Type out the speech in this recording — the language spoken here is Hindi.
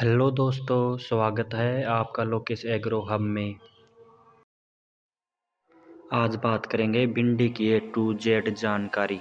हेलो दोस्तों, स्वागत है आपका लोकेश एग्रो हब में। आज बात करेंगे भिंडी की ए टू जेड जानकारी।